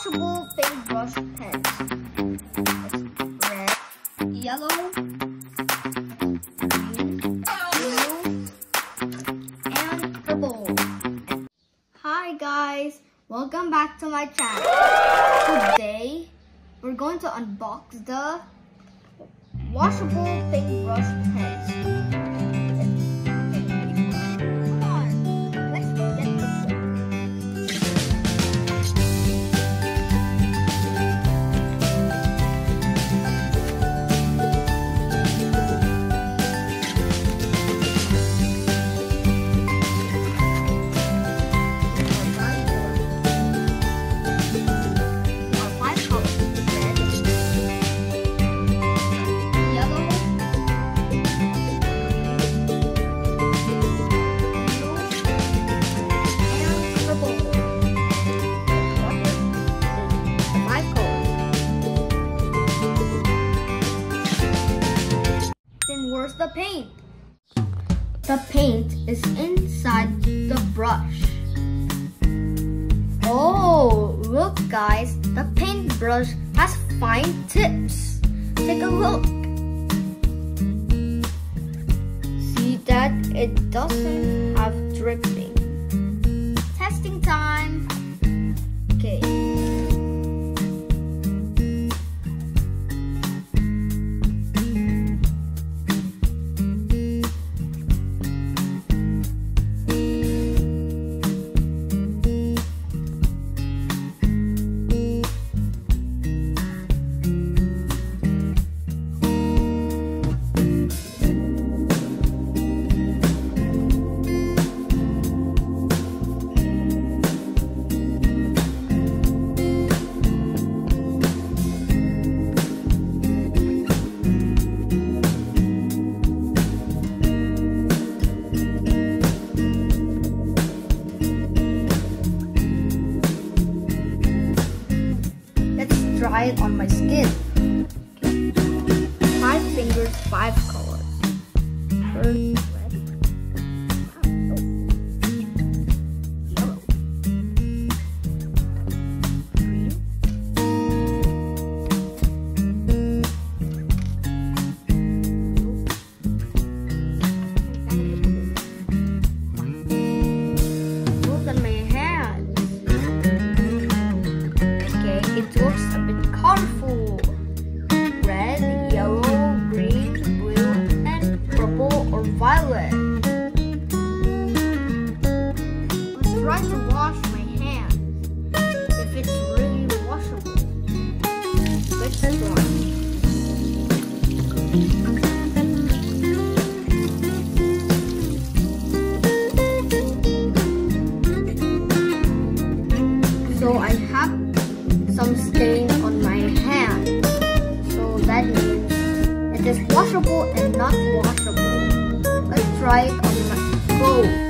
washable paintbrush pens. Red, yellow, blue, and purple. Hi guys, welcome back to my channel. Today, we're going to unbox the washable paintbrush pens. The paint? The paint is inside the brush. Oh, look guys, the paintbrush has fine tips. Take a look. See that it doesn't have dripping. Testing time. Try it on my skin. Five fingers, five colors. First, try to wash my hands. If it's really washable. Let's try. So I have some stain on my hand. So that means it is washable and not washable. Let's try it on my clothes.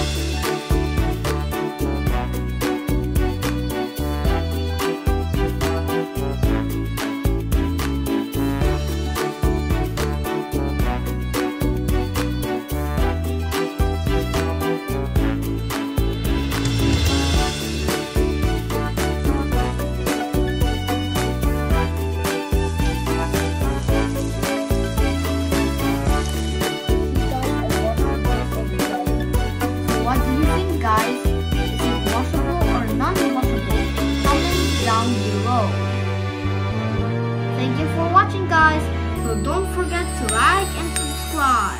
Don't forget to like and subscribe.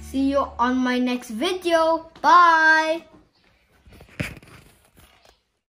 See you on my next video. Bye.